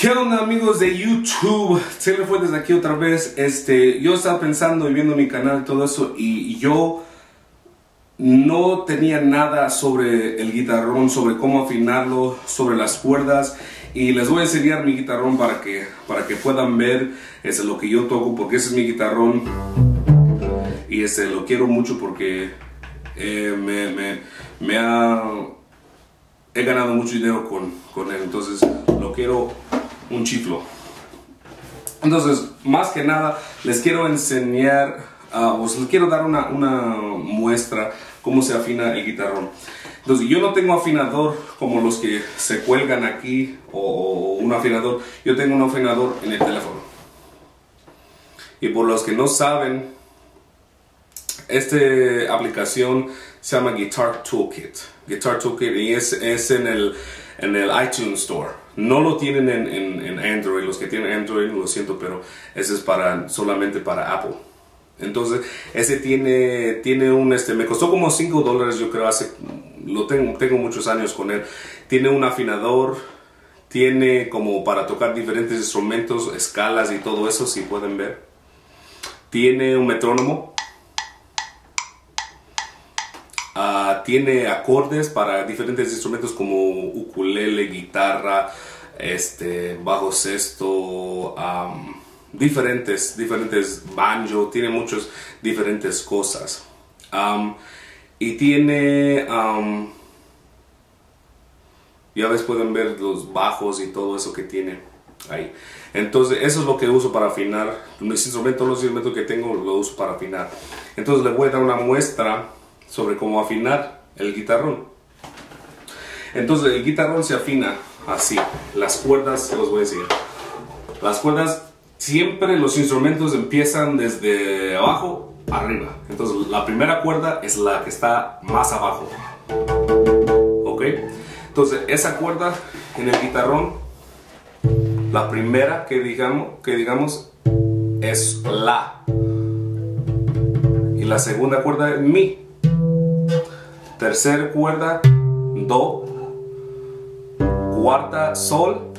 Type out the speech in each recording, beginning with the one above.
¿Qué onda amigos de YouTube? Taylor fue desde aquí otra vez. Este, yo estaba pensando y viendo mi canal y todo eso y yo no tenía nada sobre el guitarrón, sobre cómo afinarlo, sobre las cuerdas y les voy a enseñar mi guitarrón para que, para que puedan ver lo que yo toco porque ese es mi guitarrón y ese lo quiero mucho porque eh, me, me, me ha he ganado mucho dinero con, con él entonces lo quiero un chiflo. Entonces, más que nada, les quiero enseñar, uh, os les quiero dar una, una, muestra cómo se afina el guitarrón. Entonces, yo no tengo afinador como los que se cuelgan aquí o, un afinador. Yo tengo un afinador en el teléfono. Y por los que no saben, esta aplicación se llama Guitar Toolkit. Guitar Toolkit y es, es en, el, en el iTunes Store. No lo tienen en, Android, los que tienen Android lo siento, pero ese es para, solamente para Apple. Entonces, ese tiene, tiene un, este, me costó como 5 dólares, yo creo, hace, lo tengo, tengo muchos años con él. Tiene un afinador, tiene como para tocar diferentes instrumentos, escalas y todo eso, si pueden ver. Tiene un metrónomo. Tiene acordes para diferentes instrumentos como ukulele, guitarra, este, bajo sexto, diferentes, diferentes banjo, tiene muchas diferentes cosas. y tiene, ya ves, pueden ver los bajos y todo eso que tiene ahí. Entonces, eso es lo que uso para afinar. Mis instrumentos, los instrumentos que tengo, los uso para afinar. Entonces, les voy a dar una muestra sobre cómo afinar el guitarrón. Entonces, el guitarrón se afina así. Las cuerdas, los voy a decir. Las cuerdas, siempre los instrumentos empiezan desde abajo arriba. Entonces la primera cuerda es la que está más abajo. ¿Ok? Entonces esa cuerda en el guitarrón, la primera que digamos, que digamos es la. Y la segunda cuerda es mi. Tercera cuerda, do cuarta sol,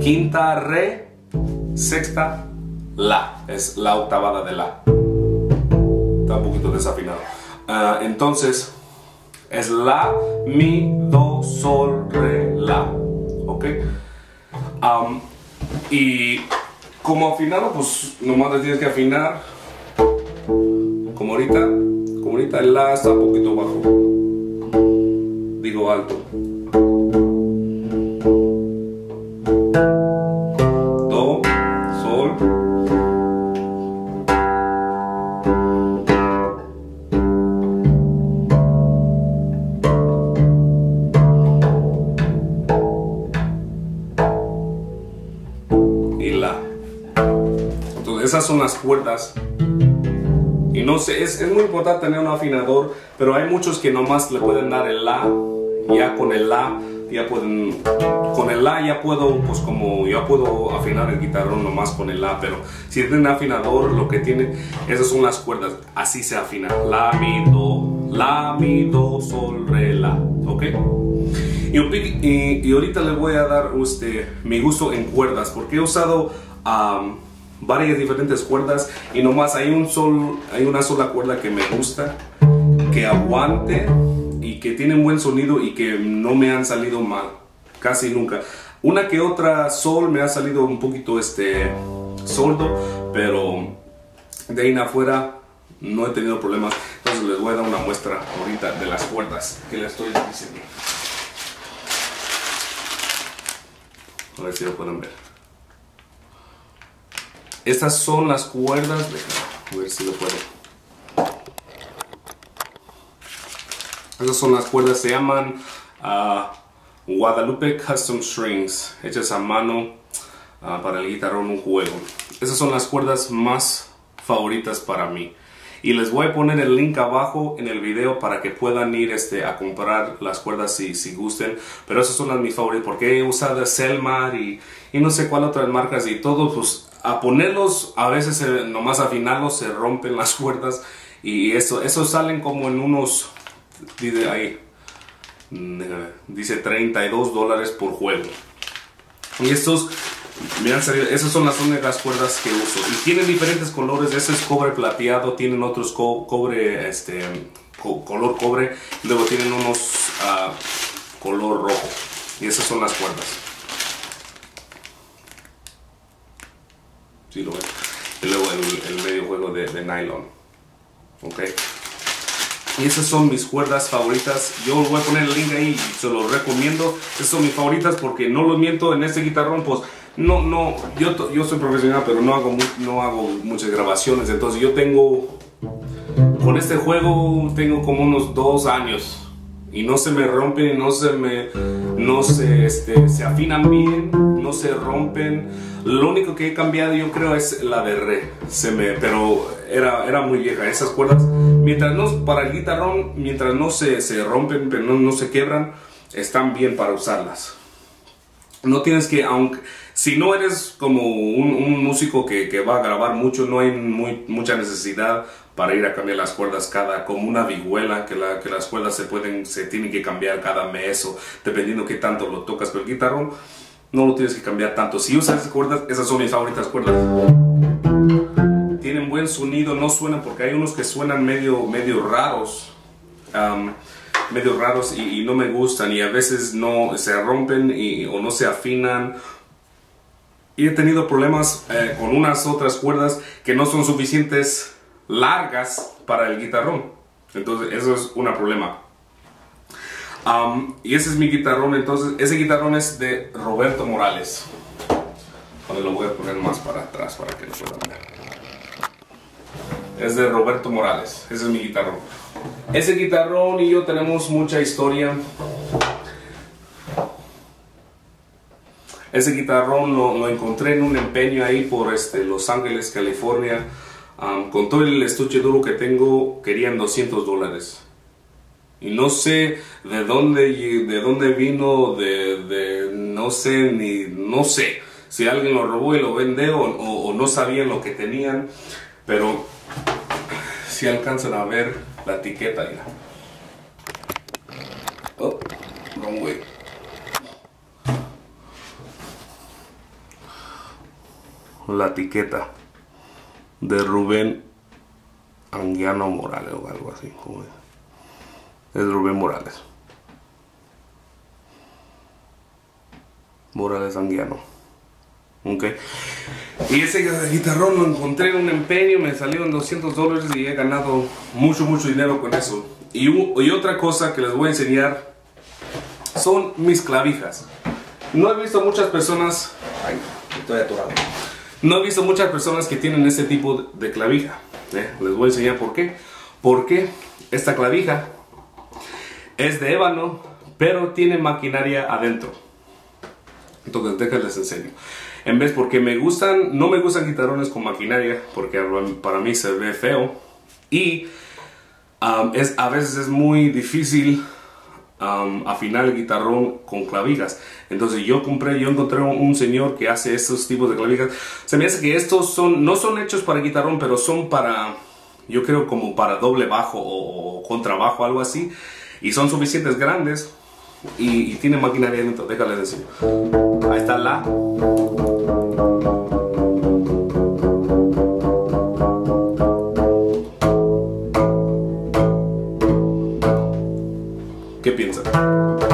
quinta re, sexta la, es la octavada de la. Está un poquito desafinado. Uh, entonces, es la, mi, do, sol, re, la. ¿Ok? Um, y como afinado, pues nomás le tienes que afinar. Como ahorita, ahorita el la está un poquito bajo. Digo alto. esas son las cuerdas. Y no sé, es, es, muy importante tener un afinador, pero hay muchos que nomás le pueden dar el La. Ya con el La, ya pueden. Con el La ya puedo, pues como ya puedo afinar el guitarrón nomás con el La, pero si tienen afinador, lo que tiene, esas son las cuerdas. Así se afina: La, Mi, Do, La, Mi, Do, Sol, Re, La. ¿Ok? Y, y, ahorita les voy a dar este, mi gusto en cuerdas, porque he usado varias diferentes cuerdas y nomás hay, un sol, hay una sola cuerda que me gusta, que aguante y que tiene un buen sonido y que no me han salido mal, casi nunca. Una que otra sol me ha salido un poquito este sordo, pero de ahí en afuera no he tenido problemas. Entonces les voy a dar una muestra ahorita de las cuerdas que les estoy diciendo. A ver si lo pueden ver. Estas son las cuerdas. A ver si lo puedo. Estas son las cuerdas, se llaman ah, Guadalupe Custom Strings, hechas a mano ah, para el guitarrón un juego. Esas son las cuerdas más favoritas para mí. Y les voy a poner el link abajo en el video para que puedan ir este, a comprar las cuerdas si, si gusten. Pero esas son las mis favoritas porque he usado Selmar y, y no sé cuál otras marcas y todo pues a ponerlos, a veces nomás afinarlos se rompen las cuerdas y eso, esos salen como en unos, dice ahí, dice 32 dólares por juego. Y estos me han salido, esas son las únicas cuerdas que uso. Y tienen diferentes colores, ese es cobre plateado, tienen otros cobre, este, color cobre, luego tienen unos uh, color rojo. Y esas son las cuerdas. Sí, lo ven. Y luego el, el medio juego de, de nylon. Ok. Y esas son mis cuerdas favoritas. Yo voy a poner el link ahí y se los recomiendo. Esas son mis favoritas porque no lo miento en este guitarrón, pues no, no, yo, yo soy profesional, pero no hago, no hago muchas grabaciones. Entonces yo tengo, con este juego tengo como unos dos años y no se me rompen, no se me, no se, este, se afinan bien, no se rompen. Lo único que he cambiado yo creo es la de re, se me, pero era, era muy vieja. Esas cuerdas, mientras no, para el guitarrón, mientras no se, se rompen, pero no, no se quebran, están bien para usarlas. No tienes que, aunque si no eres como un, músico que, va a grabar mucho, no hay mucha necesidad para ir a cambiar las cuerdas cada, como una vihuela, que, la, que las cuerdas se pueden, se tienen que cambiar cada mes o dependiendo qué tanto lo tocas con el guitarrón, no lo tienes que cambiar tanto. Si usas esas cuerdas, esas son mis favoritas cuerdas. Tienen buen sonido, no suenan porque hay unos que suenan medio, medio raros. medio raros y, no me gustan y a veces no se rompen o no se afinan y he tenido problemas eh, con unas otras cuerdas que no son suficientes largas para el guitarrón. Entonces eso es un problema. Y ese es mi guitarrón, entonces ese guitarrón es de Roberto Morales. Ahora lo voy a poner más para atrás para que lo puedan ver. Es de Roberto Morales, ese es mi guitarrón. Ese guitarrón y yo tenemos mucha historia. Ese guitarrón lo, encontré en un empeño ahí por este, Los Ángeles, California. con todo el estuche duro que tengo, querían 200 dólares. Y no sé de dónde, de dónde vino, de, no sé, ni no sé si alguien lo robó y lo vendió o, no sabían lo que tenían. Pero si alcanzan a ver la etiqueta, ya. Oh, wrong way. la etiqueta de Rubén Anguiano Morales o algo así. es? Rubén Morales. Morales Anguiano. Ok. Y ese guitarrón lo encontré en un empeño, me salieron 200 dólares y he ganado mucho, mucho dinero con eso. Y, y otra cosa que les voy a enseñar son mis clavijas. No he visto muchas personas... Ay, estoy atorado. No he visto muchas personas que tienen este tipo de clavija. ¿eh? Les voy a enseñar por qué. Porque esta clavija es de ébano, pero tiene maquinaria adentro. Entonces, déjenles enseño. En vez, porque me gustan, no me gustan guitarrones con maquinaria, porque para mí se ve feo. Y um, es, a veces es muy difícil afinar el guitarrón con clavijas. Entonces yo compré, yo encontré un, señor que hace estos tipos de clavijas. Se me hace que estos son, no son hechos para guitarrón, pero son para, yo creo como para doble bajo o, contrabajo, algo así. Y son suficientes grandes y, y tienen maquinaria dentro. Déjales decir. Ahí está la. clavijas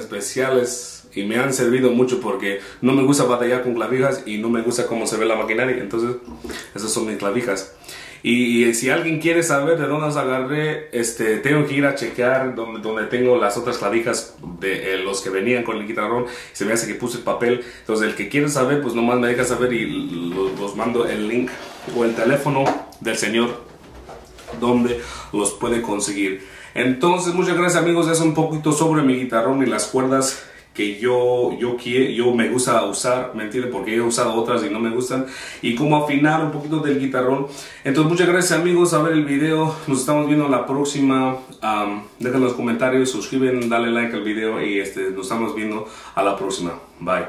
especiales y me han servido mucho porque no me gusta batallar con clavijas y no me gusta cómo se ve la maquinaria. Entonces, esas son mis clavijas. Y, si alguien quiere saber de dónde las agarré, este, tengo que ir a chequear donde, donde tengo las otras clavijas de eh, los que venían con el guitarrón. Se me hace que puse el papel. Entonces, el que quiere saber, pues nomás me deja saber y los mando el link o el teléfono del señor donde los puede conseguir. Entonces, muchas gracias amigos, es un poquito sobre mi guitarrón y las cuerdas que yo, yo, quiero, yo me gusta usar, ¿me entiendes? Porque he usado otras y no me gustan. Y cómo afinar un poquito del guitarrón. Entonces, muchas gracias amigos a ver el video. Nos estamos viendo la próxima. Um, dejen los comentarios, suscriben, dale like al video y este, nos estamos viendo a la próxima. Bye.